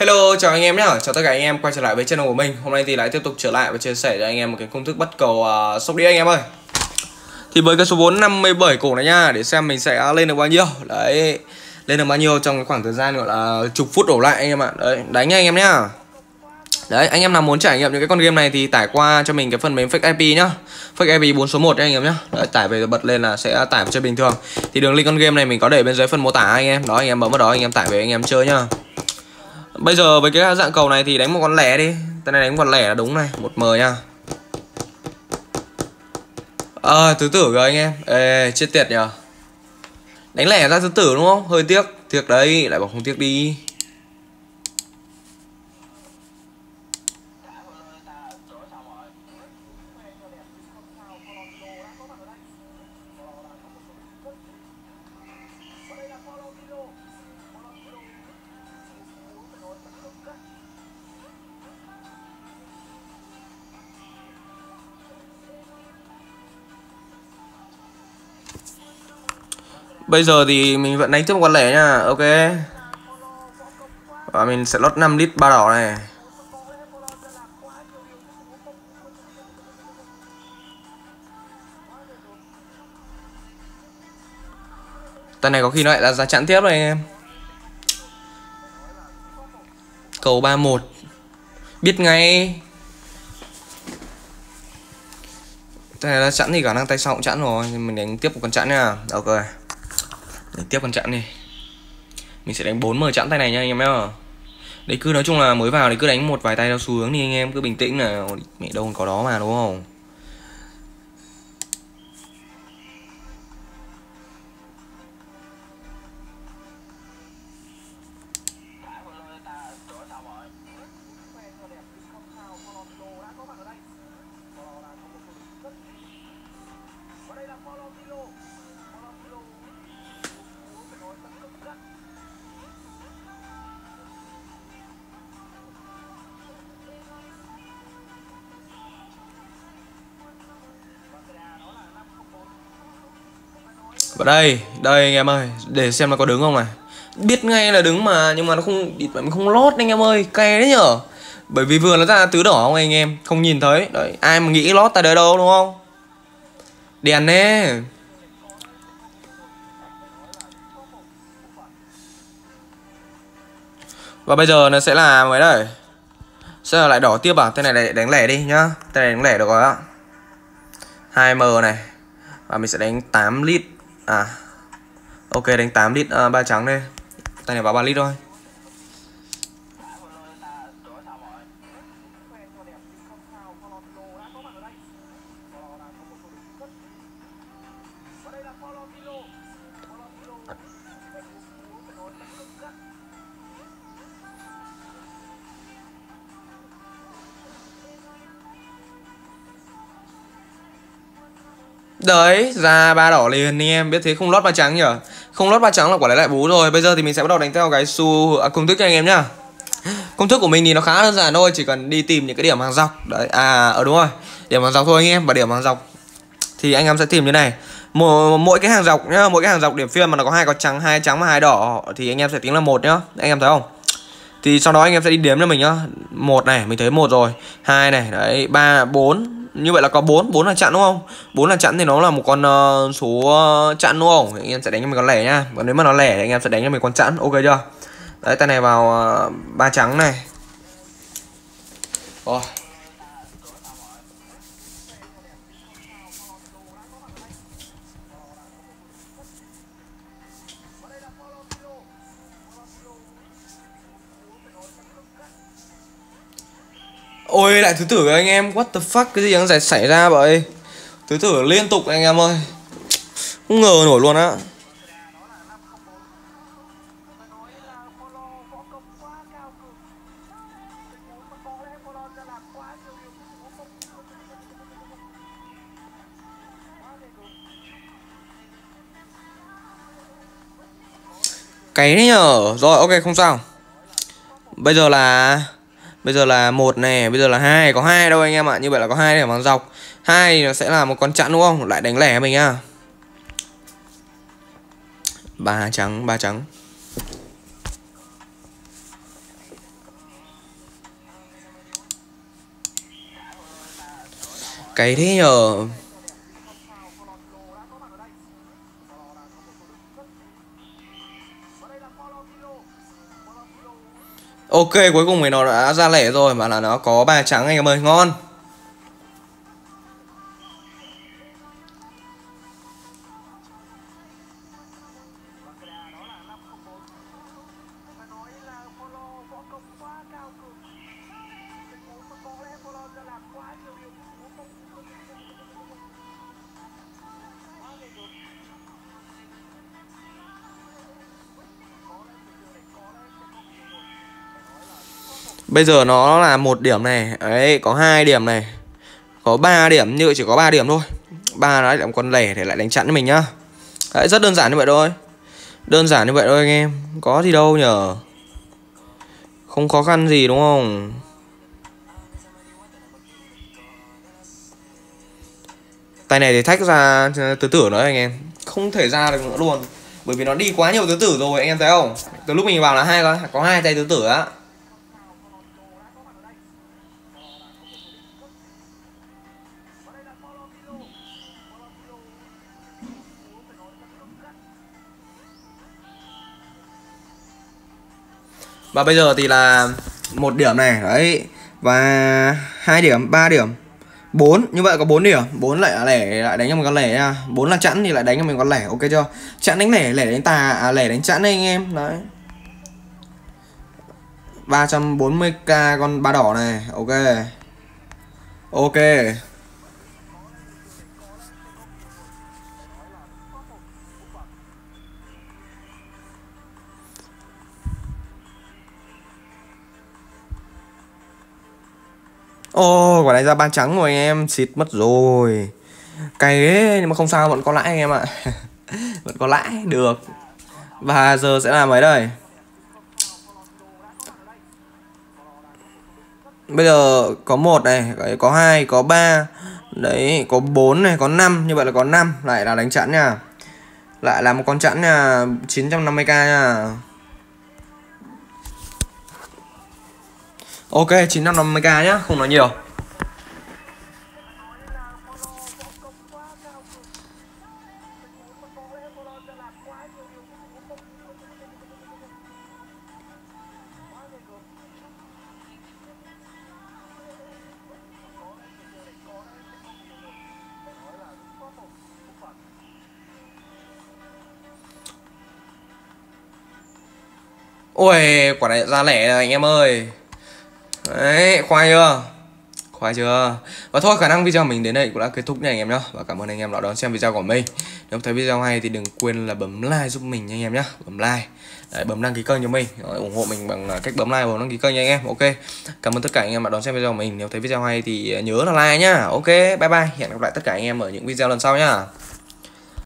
Hello, chào anh em nhé, chào tất cả anh em quay trở lại với channel của mình Hôm nay thì lại tiếp tục trở lại và chia sẻ cho anh em một cái công thức bắt cầu uh, sóc đĩa anh em ơi Thì với cái số vốn 57 cổ này nha, để xem mình sẽ lên được bao nhiêu Đấy, lên được bao nhiêu trong cái khoảng thời gian gọi là chục phút đổ lại anh em ạ Đấy, đánh nha anh em nhá Đấy, anh em nào muốn trải nghiệm những cái con game này thì tải qua cho mình cái phần mềm Fake IP nhá Fake IP 4 số 1 nha anh em nhá Đấy, tải về bật lên là sẽ tải chơi bình thường Thì đường link con game này mình có để bên dưới phần mô tả anh em Đó anh em bấm vào đó anh em tải về anh em chơi nhá Bây giờ với cái dạng cầu này thì đánh một con lẻ đi. Tên này đánh một con lẻ là đúng này. Một m nha. Ờ à, tứ tử rồi anh em. Ê chết tiệt nhờ. Đánh lẻ ra tứ tử đúng không? Hơi tiếc. Tiếc đấy. Lại bảo không tiếc đi. Bây giờ thì mình vẫn đánh tiếp một con lẻ nha, Ok. Và mình sẽ lót 5 lít ba đỏ này. Tay này có khi nó lại là ra chặn tiếp rồi anh em. Cầu 31 Biết ngay. Tay này là chặn thì khả năng tay sau cũng chặn rồi Mình đánh tiếp một con chặn nha. Ok để tiếp con chặn đi. Mình sẽ đánh 4 mở chặn tay này nha anh em nhá đấy, cứ nói chung là mới vào thì cứ đánh một vài tay theo xu hướng đi anh em. Cứ bình tĩnh nào mẹ đâu còn có đó mà, đúng không? Vào đây, đây anh em ơi Để xem nó có đứng không này. Biết ngay là đứng mà Nhưng mà nó không mình không lót anh em ơi Cay đấy nhở. Bởi vì vừa nó ra tứ đỏ không anh em Không nhìn thấy. Đấy Ai mà nghĩ lót tại đấy đâu đúng không? Đèn nè. Và bây giờ nó sẽ là mấy đây? Sẽ là lại đỏ tiếp à? Tên này đánh lẻ đi nhá. Tên này đánh lẻ được rồi ạ. 2M này. Và mình sẽ đánh 8 lít. À. Ok đánh 8 lít uh, ba trắng đây. Tay này báo 3 lít thôi. Đấy, ra ba đỏ liền anh em Biết thế không lót ba trắng nhở Không lót ba trắng là quả lấy lại bú rồi. Bây giờ thì mình sẽ bắt đầu đánh theo cái xu à, công thức cho anh em nhá. Công thức của mình thì nó khá đơn giản thôi Chỉ cần đi tìm những cái điểm hàng dọc. Đấy, à, ở đúng rồi. Điểm hàng dọc thôi anh em Và điểm hàng dọc Thì anh em sẽ tìm như này. Mỗi, mỗi cái hàng dọc nhá Mỗi cái hàng dọc điểm phiên mà nó có hai có trắng, hai trắng và hai đỏ Thì anh em sẽ tính là một nhá. Anh em thấy không? Thì sau đó anh em sẽ đi đếm cho mình nhá. Một này mình thấy một rồi. Hai này đấy ba bốn như vậy là có 4 4 là chặn đúng không? 4 là chặn thì nó là một con uh, số uh, chặn đúng không? Anh em sẽ đánh cho mình con lẻ nha còn nếu mà nó lẻ thì anh em sẽ đánh cho mình con chặn. Ok chưa? Đấy tay này vào uh, ba trắng này. Rồi. Ôi, lại thứ tử anh em, What the fuck, Cái gì đang xảy ra vậy? Thứ tử liên tục anh em ơi. Không ngờ nổi luôn á. Cái đấy nhở Rồi, ok, không sao. Bây giờ là bây giờ là một này bây giờ là hai, có hai đâu anh em ạ, như vậy là có hai điểm bằng dọc. Hai nó sẽ là một con chặn đúng không? Lại đánh lẻ mình nhá. Ba trắng ba trắng. Cái thế nhờ. Ok, cuối cùng thì nó đã ra lẻ rồi Mà là nó có ba trắng anh em ơi, Ngon. Bây giờ nó là một điểm này. Đấy, có hai điểm này. Có 3 điểm, như chỉ có 3 điểm thôi. Ba đấy làm con lẻ để lại đánh chặn cho mình nhá. Đấy, rất đơn giản như vậy thôi. Đơn giản như vậy thôi, anh em. Có gì đâu nhở Không khó khăn gì, đúng không? Tay này thì thách ra ờ, tứ tử nữa, anh em. Không thể ra được nữa luôn. Bởi vì nó đi quá nhiều tứ tử rồi, anh em thấy không? Từ lúc mình vào là hai có hai tay tứ tử á. Và bây giờ thì là một điểm này đấy. Và hai điểm 3 điểm. 4 như vậy có 4 điểm. 4 lại lẻ lại đánh cho mình con lẻ nha. 4 là chẵn thì lại đánh cho mình con lẻ ok chưa? Chẵn đánh lẻ lẻ đánh tà à, lẻ đánh chẵn đây anh em đấy. 340k con ba đỏ này ok. Ok. Thôi quả này ra ba trắng rồi anh em, xịt mất rồi. Cay thế nhưng mà không sao, vẫn có lãi anh em ạ. vẫn có lãi, được. Và giờ sẽ làm mấy đây? Bây giờ có một này, có hai, có ba, đấy, có bốn này, có năm, như vậy là có năm, lại là đánh chẵn nha. Lại là một con chẵn nha, 950k nha. Ok 950k nhá Không nói nhiều Ôi, quả này ra lẻ rồi anh em ơi. Đấy, khoai chưa? Khoai chưa? Và thôi khả năng video mình đến đây cũng đã kết thúc nha anh em nhá. Và cảm ơn anh em đã đón xem video của mình. Nếu thấy video hay thì đừng quên là bấm like giúp mình nha anh em nhá. Bấm like. Đấy, bấm đăng ký kênh cho mình. Đấy, ủng hộ mình bằng à, cách bấm like và đăng ký kênh nha anh em. Ok. Cảm ơn tất cả anh em đã đón xem video của mình. Nếu thấy video hay thì à, nhớ là like nhá. Ok bye bye. Hẹn gặp lại tất cả anh em ở những video lần sau nhá.